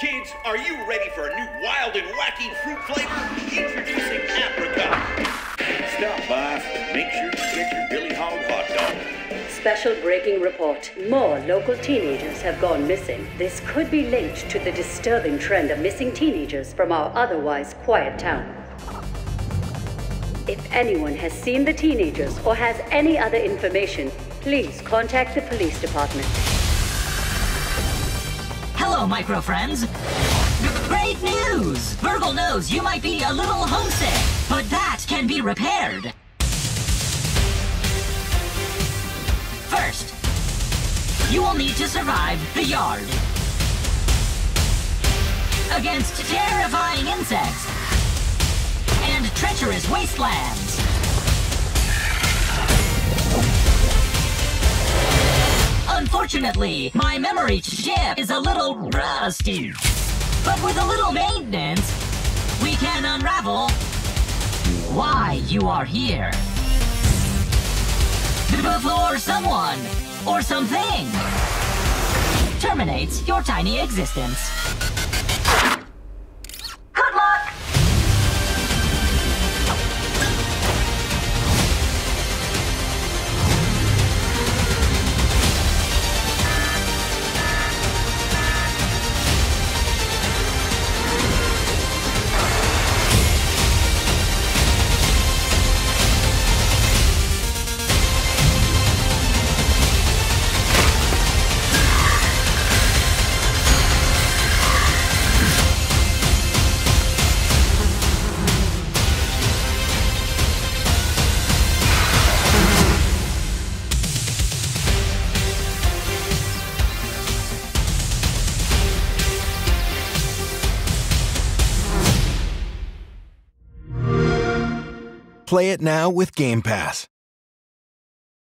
Kids, are you ready for a new wild and wacky fruit flavor? Introducing Apricot. Stop by. Make sure you get your Billy Hog hot dog. Special breaking report. More local teenagers have gone missing. This could be linked to the disturbing trend of missing teenagers from our otherwise quiet town. If anyone has seen the teenagers or has any other information, please contact the police department. Micro friends. Great news! BURG.L knows you might be a little homesick, but that can be repaired. First, you will need to survive the yard. Against terrifying insects and treacherous wastelands. Unfortunately, my memory chip is a little rusty. But with a little maintenance, we can unravel why you are here. Before someone or something terminates your tiny existence. Play it now with Game Pass.